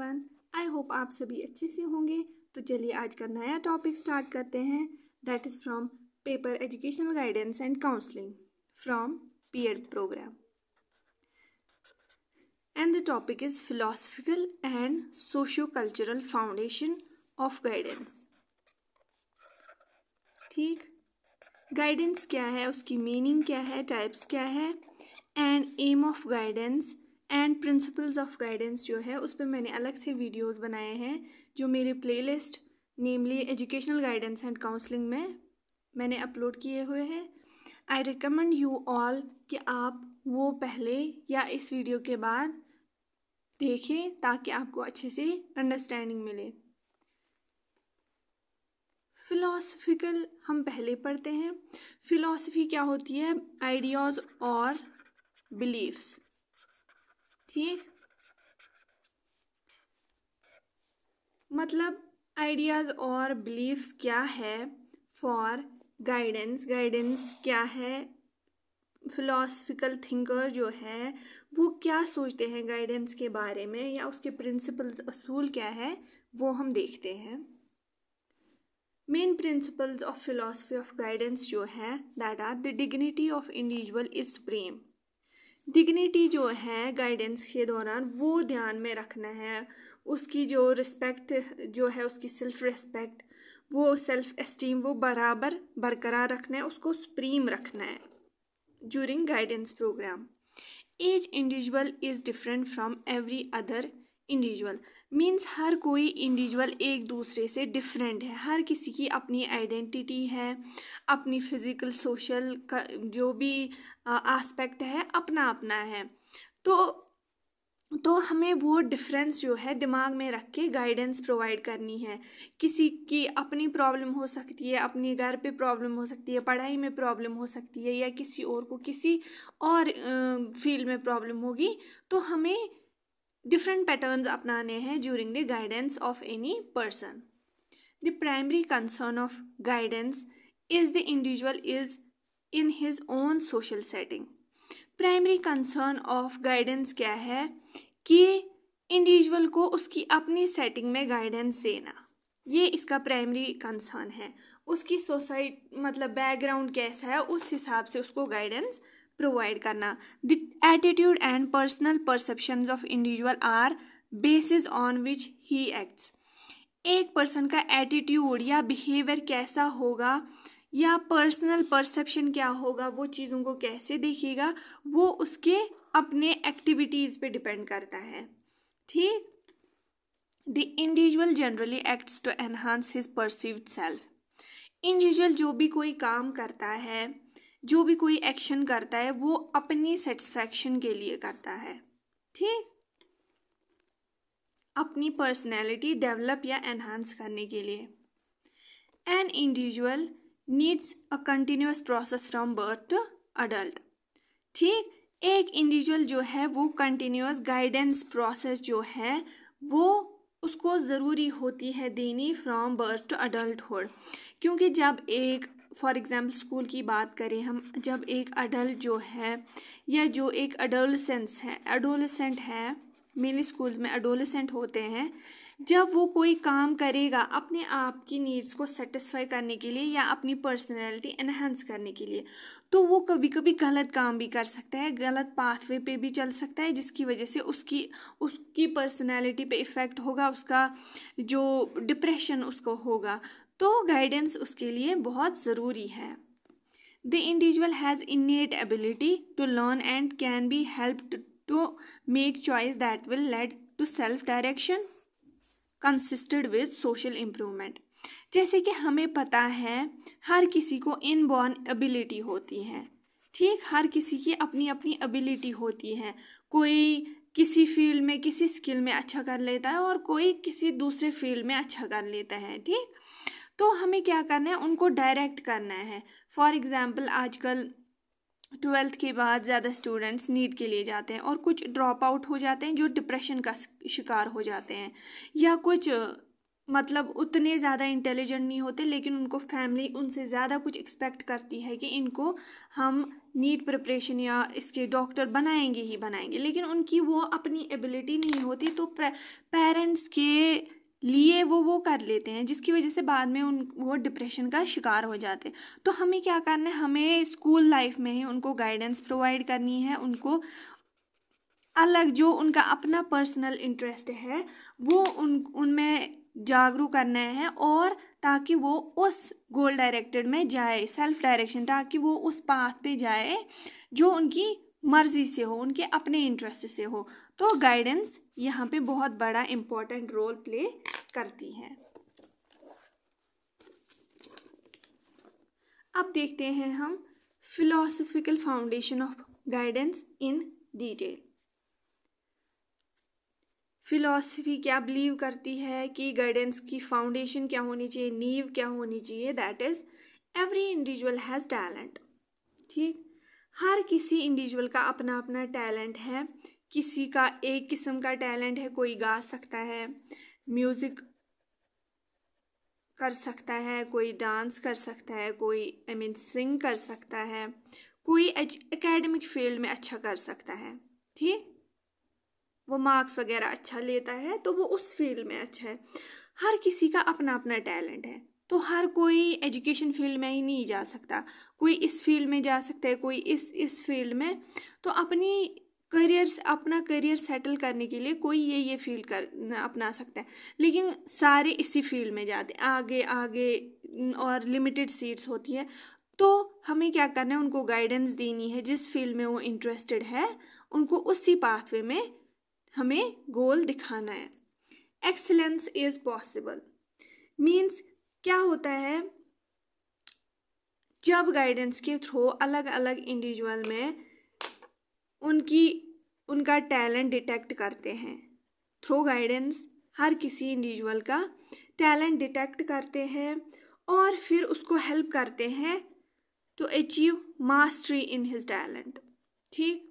Everyone I hope आप सभी अच्छे से होंगे। तो चलिए आज का नया टॉपिक स्टार्ट करते हैं। That is from paper educational guidance and counselling from PEd programme and the topic is philosophical and socio cultural foundation of guidance ठीक? गाइडेंस क्या है? उसकी मीनिंग क्या है? टाइप्स क्या है? And aim of guidance and principles of guidance जो है, उस पर मैंने अलग से वीडियोस बनाए हैं, जो मेरे playlist namely educational guidance and counselling में मैंने अपलोड किए हुए हैं। आई रिकमेंड यू ऑल कि आप वो पहले या इस वीडियो के बाद देखें, ताकि आपको अच्छे से अंडरस्टैंडिंग मिले। फिलोसफिकल हम पहले पढ़ते हैं। फिलॉसफी क्या होती है? आइडियाज़ और बिलीव्स ठीक? मतलब आइडियाज़ और बिलीव्स क्या है? फॉर गाइडेंस गाइडेंस क्या है? फिलोसफिकल थिंकर जो है, वो क्या सोचते हैं गाइडेंस के बारे में या उसके प्रिंसिपल्स असूल क्या है, वो हम देखते हैं। Main principles of philosophy of guidance जो है that are the dignity of individual is supreme dignity जो है गाइडेंस के दौरान वो ध्यान में रखना है। उसकी जो रिस्पेक्ट जो है, उसकी सेल्फ रिस्पेक्ट वो सेल्फ एस्टीम वो बराबर बरकरार रखना है, उसको सुप्रीम रखना है during guidance programme each individual is different from every other individual means हर कोई इंडिविजुअल एक दूसरे से डिफरेंट है। हर किसी की अपनी आइडेंटिटी है, अपनी फ़िज़िकल सोशल का, जो भी आस्पेक्ट है अपना अपना है। तो तो हमें वो डिफरेंस जो है दिमाग में रख के गाइडेंस प्रोवाइड करनी है। किसी की अपनी प्रॉब्लम हो सकती है, अपने घर पे प्रॉब्लम हो सकती है, पढ़ाई में प्रॉब्लम हो सकती है या किसी और को किसी और फ़ील्ड में प्रॉब्लम होगी तो हमें डिफरेंट पैटर्न्स अपनाने हैं during the guidance of any person the primary concern of guidance is the individual is in his own social setting primary concern of guidance क्या है? कि इंडिविजुअल को उसकी अपनी सेटिंग में गाइडेंस देना। ये इसका प्राइमरी कंसर्न है। उसकी सोसाइट मतलब बैकग्राउंड कैसा है, उस हिसाब से उसको गाइडेंस प्रोवाइड करना। The attitude and personal perception of individual are basis on which he acts एक पर्सन का एटीट्यूड या बिहेवियर कैसा होगा, या पर्सनल परसेप्शन क्या होगा, वो चीज़ों को कैसे देखेगा, वो उसके अपने एक्टिविटीज़ पे डिपेंड करता है। ठीक? The individual generally acts to enhance his perceived self individual जो भी कोई काम करता है जो भी कोई एक्शन करता है, वो अपनी सेटिस्फैक्शन के लिए करता है। ठीक? अपनी पर्सनैलिटी डेवलप या एनहांस करने के लिए। An individual needs a continuous process from birth to adult ठीक? एक इंडिविजुअल जो है, वो कंटिन्यूस गाइडेंस प्रोसेस जो है, वो उसको ज़रूरी होती है देनी फ्रॉम बर्थ टू अडल्टहुड क्योंकि जब एक फॉर एग्ज़ाम्पल स्कूल की बात करें हम, जब एक अडल्ट जो है, या जो एक अडोलसेंस है अडोलसेंट है मेनली स्कूल में अडोलसेंट होते हैं, जब वो कोई काम करेगा अपने आप की नीड्स को सेटिस्फाई करने के लिए या अपनी पर्सनैलिटी इन्हेंस करने के लिए तो वो कभी कभी गलत काम भी कर सकता है, गलत पाथवे पे भी चल सकता है, जिसकी वजह से उसकी उसकी पर्सनैलिटी पे इफ़ेक्ट होगा, उसका जो डिप्रेशन उसको होगा। तो गाइडेंस उसके लिए बहुत ज़रूरी है। The individual has innate ability to learn and can be help to make choice that will lead to self direction consisted with social improvement जैसे कि हमें पता है, हर किसी को इनबॉर्न एबिलिटी होती है। ठीक, हर किसी की अपनी अपनी एबिलिटी होती है। कोई किसी फ़ील्ड में किसी स्किल में अच्छा कर लेता है और कोई किसी दूसरे फ़ील्ड में अच्छा कर लेता है। ठीक? तो हमें क्या करना है? उनको डायरेक्ट करना है। फॉर एग्ज़ाम्पल आजकल ट्वेल्थ के बाद ज़्यादा स्टूडेंट्स नीट के लिए जाते हैं और कुछ ड्रॉप आउट हो जाते हैं जो डिप्रेशन का शिकार हो जाते हैं। या कुछ मतलब उतने ज़्यादा इंटेलिजेंट नहीं होते, लेकिन उनको फैमिली उनसे ज़्यादा कुछ एक्सपेक्ट करती है कि इनको हम नीट प्रिपरेशन या इसके डॉक्टर बनाएँगे ही बनाएँगे। लेकिन उनकी वो अपनी एबिलिटी नहीं होती तो पेरेंट्स के लिए वो वो कर लेते हैं, जिसकी वजह से बाद में उन, वो डिप्रेशन का शिकार हो जाते हैं। तो हमें क्या करना है? हमें स्कूल लाइफ में ही उनको गाइडेंस प्रोवाइड करनी है, उनको अलग जो उनका अपना पर्सनल इंटरेस्ट है, वो उन, उनमें जागरूक करना है और ताकि वो उस गोल डायरेक्टेड में जाए सेल्फ डायरेक्शन ताकि वो उस पाथ पे जाए, जो उनकी मर्ज़ी से हो, उनके अपने इंटरेस्ट से हो। तो गाइडेंस यहाँ पे बहुत बड़ा इम्पोर्टेंट रोल प्ले करती है। अब देखते हैं हम philosophical foundation of guidance in detail philosophy क्या बिलीव करती है कि गाइडेंस की फाउंडेशन क्या होनी चाहिए, नीव क्या होनी चाहिए that is every individual has talent ठीक? हर किसी इंडिविजुअल का अपना अपना टैलेंट है। किसी का एक किस्म का टैलेंट है, कोई गा सकता है। म्यूज़िक कर सकता है, कोई डांस कर सकता है, कोई आई मीन सिंग कर सकता है, कोई एकेडमिक फ़ील्ड में अच्छा कर सकता है, ठीक? वो मार्क्स वगैरह अच्छा लेता है तो वो उस फ़ील्ड में अच्छा है। हर किसी का अपना अपना टैलेंट है तो हर कोई एजुकेशन फ़ील्ड में ही नहीं जा सकता। कोई इस फ़ील्ड में जा सकता है, कोई इस इस फ़ील्ड में तो अपनी करियर अपना करियर सेटल करने के लिए कोई ये ये फ़ील्ड कर अपना सकता है। लेकिन सारे इसी फ़ील्ड में जाते आगे आगे और लिमिटेड सीट्स होती है। तो हमें क्या करना है? उनको गाइडेंस देनी है। जिस फ़ील्ड में वो इंटरेस्टेड है, उनको उसी पाथवे में हमें गोल दिखाना है। एक्सलेंस इज़ पॉसिबल मीन्स क्या होता है? जब गाइडेंस के थ्रू अलग अलग इंडिविजुअल में उनकी, उनका टैलेंट डिटेक्ट करते हैं। थ्रू गाइडेंस, हर किसी इंडिविजुअल का टैलेंट डिटेक्ट करते हैं और फिर उसको हेल्प करते हैं to achieve mastery in his talent ठीक?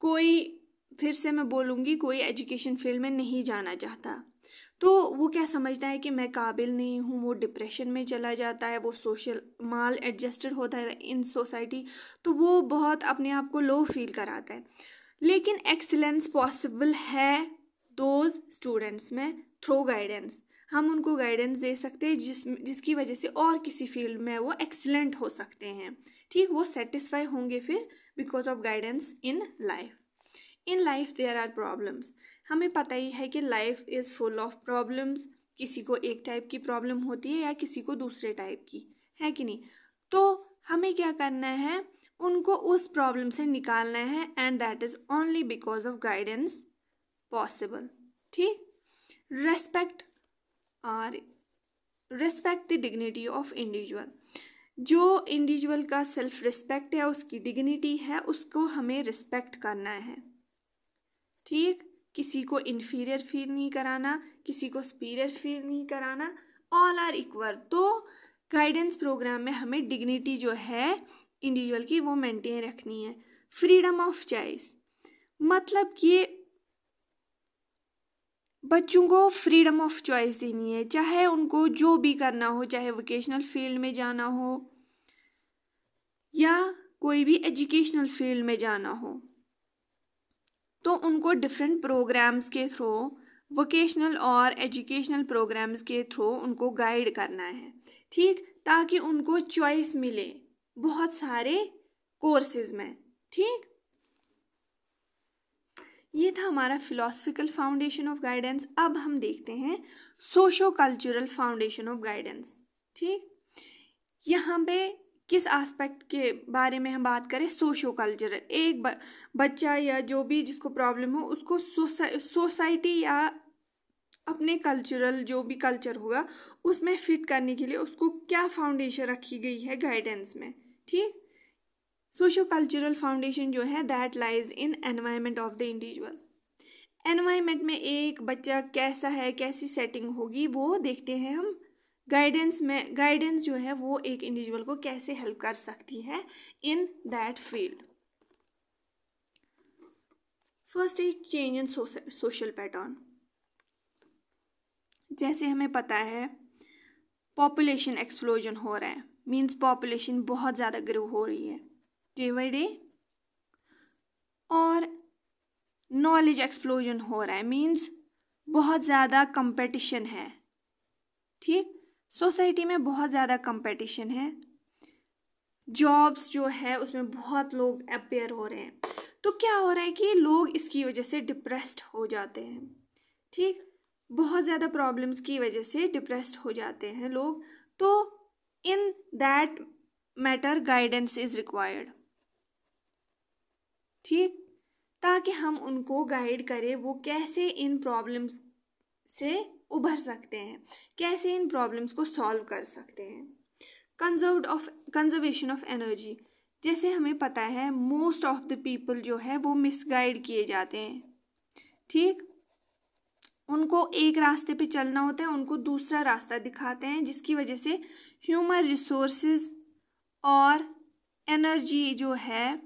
कोई, फिर से मैं बोलूँगी, कोई एजुकेशन फ़ील्ड में नहीं जाना चाहता। तो वो क्या समझता है कि मैं काबिल नहीं हूँ, वो डिप्रेशन में चला जाता है, वो सोशल माल एडजस्टेड होता है इन सोसाइटी तो वो बहुत अपने आप को लो फील कराता है। लेकिन एक्सीलेंस पॉसिबल है दोज स्टूडेंट्स में थ्रो गाइडेंस हम उनको गाइडेंस दे सकते हैं जिस, जिसकी वजह से और किसी फ़ील्ड में वो एक्सीलेंट हो सकते हैं। ठीक, वो सेटिस्फाई होंगे फिर because of guidance in life in life there are problems हमें पता ही है कि life is full of problems किसी को एक टाइप की प्रॉब्लम होती है या किसी को दूसरे टाइप की, है कि नहीं? तो हमें क्या करना है? उनको उस प्रॉब्लम से निकालना है and that is only because of guidance possible ठीक? Respect are respect the dignity of individual जो इंडिविजुअल का सेल्फ रिस्पेक्ट है, उसकी डिग्निटी है, उसको हमें रिस्पेक्ट करना है। ठीक? किसी को इन्फीरियर फील नहीं कराना, किसी को सुपीरियर फील नहीं कराना ऑल आर इक्वल तो गाइडेंस प्रोग्राम में हमें डिग्निटी जो है इंडिविजुअल की, वो मेंटेन रखनी है. फ्रीडम ऑफ़ चॉइस मतलब कि बच्चों को फ्रीडम ऑफ़ चॉइस देनी है, चाहे उनको जो भी करना हो, चाहे वोकेशनल फ़ील्ड में जाना हो, या कोई भी एजुकेशनल फ़ील्ड में जाना हो। तो उनको डिफरेंट प्रोग्राम्स के थ्रू वोकेशनल और एजुकेशनल प्रोग्राम्स के थ्रू उनको गाइड करना है। ठीक? ताकि उनको चॉइस मिले बहुत सारे कोर्सेज में। ठीक? ये था हमारा फिलोसफिकल फाउंडेशन ऑफ़ गाइडेंस अब हम देखते हैं socio cultural foundation of guidance ठीक? यहाँ पे किस एस्पेक्ट के बारे में हम बात करें? सोशो कल्चरल एक बच्चा या जो भी जिसको प्रॉब्लम हो, उसको सोसाइटी या अपने कल्चरल जो भी कल्चर होगा, उसमें फिट करने के लिए उसको क्या फाउंडेशन रखी गई है गाइडेंस में? ठीक? सोशो कल्चरल फाउंडेशन जो है that lies in environment of the individual environment में एक बच्चा कैसा है, कैसी सेटिंग होगी, वो देखते हैं हम। गाइडेंस में गाइडेंस जो है वो एक इंडिविजुअल को कैसे हेल्प कर सकती है in that field first is change in social pattern जैसे हमें पता है पॉपुलेशन एक्सप्लोजन हो रहा है मीन्स पॉपुलेशन बहुत ज़्यादा ग्रो हो रही है डे बाई डे और नॉलेज एक्सप्लोजन हो रहा है मीन्स बहुत ज़्यादा कंपटीशन है, ठीक? सोसाइटी में बहुत ज़्यादा कंपटीशन है। जॉब्स जो है, उसमें बहुत लोग अपेयर हो रहे हैं। तो क्या हो रहा है कि लोग इसकी वजह से डिप्रेस्ड हो जाते हैं। ठीक? बहुत ज़्यादा प्रॉब्लम्स की वजह से डिप्रेस्ड हो जाते हैं लोग। तो in that matter guidance is required ठीक? ताकि हम उनको गाइड करें, वो कैसे इन प्रॉब्लम्स से उभर सकते हैं। कैसे इन प्रॉब्लम्स को सॉल्व कर सकते हैं? Conserve of conservation of energy जैसे हमें पता है मोस्ट ऑफ़ द पीपल जो है, वो मिसगाइड किए जाते हैं। ठीक? उनको एक रास्ते पे चलना होता है, उनको दूसरा रास्ता दिखाते हैं, जिसकी वजह से ह्यूमन रिसोर्सेज और एनर्जी जो है,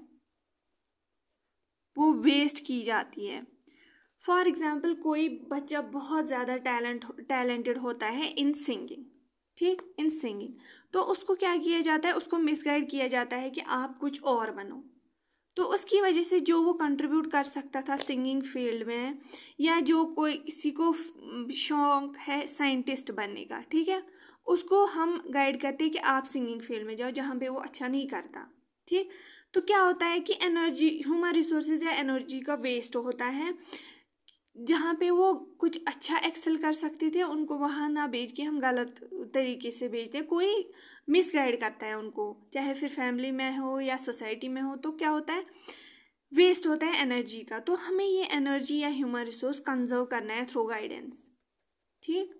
वो वेस्ट की जाती है। फॉर एग्ज़ाम्पल कोई बच्चा बहुत ज़्यादा टैलेंट टैलेंटेड होता है इन सिंगिंग, ठीक? In singing. तो उसको क्या किया जाता है? उसको मिसगाइड किया जाता है कि आप कुछ और बनो। तो उसकी वजह से जो वो कंट्रीब्यूट कर सकता था सिंगिंग फ़ील्ड में, या जो कोई किसी को शौक है साइंटिस्ट बनने का, ठीक है? उसको हम गाइड करते हैं कि आप सिंगिंग फ़ील्ड में जाओ जहाँ पे वो अच्छा नहीं करता, ठीक? तो क्या होता है कि एनर्जी, ह्यूमन रिसोर्सेज या एनर्जी का वेस्ट होता है। जहाँ पे वो कुछ अच्छा एक्सेल कर सकते थे, उनको वहाँ ना भेज के हम गलत तरीके से भेजते हैं। कोई मिस गाइड करता है उनको, चाहे फिर फैमिली में हो या सोसाइटी में हो तो क्या होता है? वेस्ट होता है एनर्जी का। तो हमें ये एनर्जी या ह्यूमन रिसोर्स कंजर्व करना है थ्रू गाइडेंस ठीक?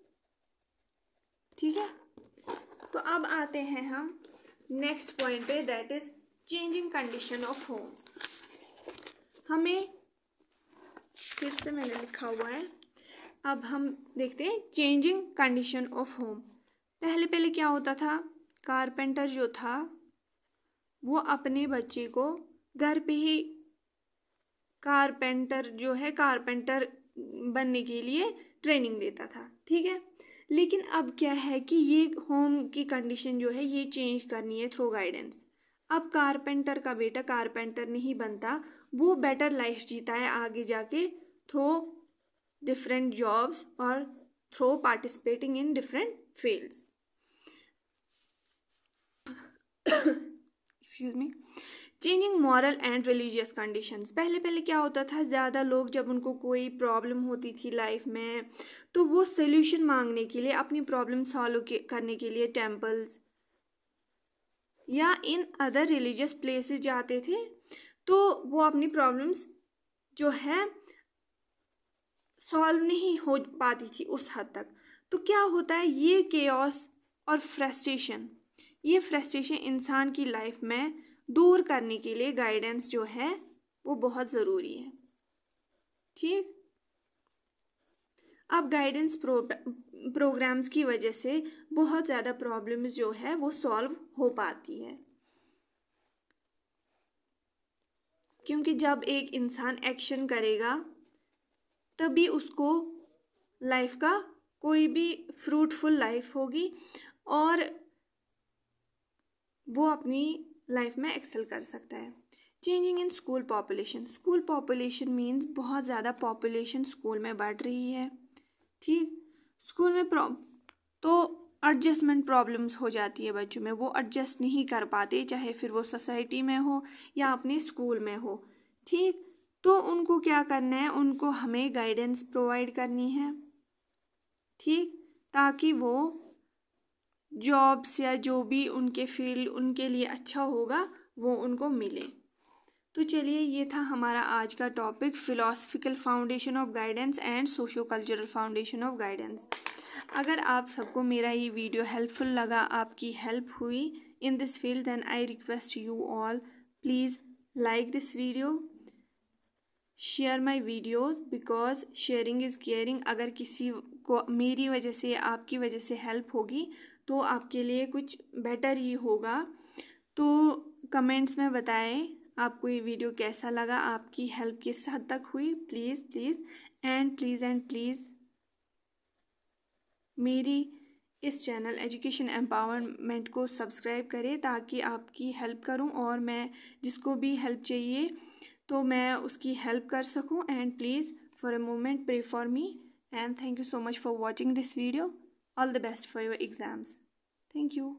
ठीक है? तो अब आते हैं हम नेक्स्ट पॉइंट पे that is changing condition of home हमें फिर से मैंने लिखा हुआ है। अब हम देखते हैं चेंजिंग कंडीशन ऑफ़ होम पहले पहले क्या होता था? कारपेंटर जो था, वो अपने बच्चे को घर पे ही कारपेंटर जो है कारपेंटर बनने के लिए ट्रेनिंग देता था, ठीक है? लेकिन अब क्या है कि ये होम की कंडीशन जो है, ये चेंज करनी है थ्रू गाइडेंस अब कारपेंटर का बेटा कारपेंटर नहीं बनता, वो बेटर लाइफ जीता है आगे जाके through different jobs or through participating in different fields. Excuse me changing moral and religious conditions पहले पहले क्या होता था? ज़्यादा लोग जब उनको कोई प्रॉब्लम होती थी लाइफ में तो वो सोल्यूशन मांगने के लिए, अपनी प्रॉब्लम सॉल्व करने के लिए टेम्पल्स या इन अदर रिलीजियस प्लेसेस जाते थे तो वो अपनी प्रॉब्लम्स जो है सॉल्व नहीं हो पाती थी उस हद तक। तो क्या होता है, ये केओस और फ्रस्ट्रेशन ये फ्रस्ट्रेशन इंसान की लाइफ में दूर करने के लिए गाइडेंस जो है, वो बहुत ज़रूरी है। ठीक? अब गाइडेंस प्रो प्रोग्राम्स की वजह से बहुत ज़्यादा प्रॉब्लम्स जो है, वो सॉल्व हो पाती है। क्योंकि जब एक इंसान एक्शन करेगा तभी उसको लाइफ का कोई भी फ्रूटफुल लाइफ होगी और वो अपनी लाइफ में एक्सेल कर सकता है। Changing in school population school population means बहुत ज़्यादा पॉपुलेशन स्कूल में बढ़ रही है। ठीक? स्कूल में तो एडजस्टमेंट प्रॉब्लम्स हो जाती है बच्चों में। वो एडजस्ट नहीं कर पाते, चाहे फिर वो सोसाइटी में हो या अपने स्कूल में हो। ठीक? तो उनको क्या करना है? उनको हमें गाइडेंस प्रोवाइड करनी है। ठीक? ताकि वो जॉब्स या जो भी उनके फ़ील्ड उनके लिए अच्छा होगा, वो उनको मिले। तो चलिए, ये था हमारा आज का topic philosophical foundation of guidance and socio cultural foundation of guidance अगर आप सबको मेरा ये वीडियो हेल्पफुल लगा, आपकी हेल्प हुई in this field then I request you all please like this video share my videos because sharing is caring अगर किसी को मेरी वजह से आपकी वजह से हेल्प होगी तो आपके लिए कुछ बेटर ही होगा। तो कमेंट्स में बताएँ, आपको ये वीडियो कैसा लगा? आपकी हेल्प किस हद तक हुई? Please please and please and please मेरी इस चैनल एजुकेशन एम्पावरमेंट को सब्सक्राइब करें ताकि आपकी हेल्प करूँ और मैं जिसको भी हेल्प चाहिए तो मैं उसकी हेल्प कर सकूँ and please for a moment pray for me and thank you so much for watching this video all the best for your exams thank you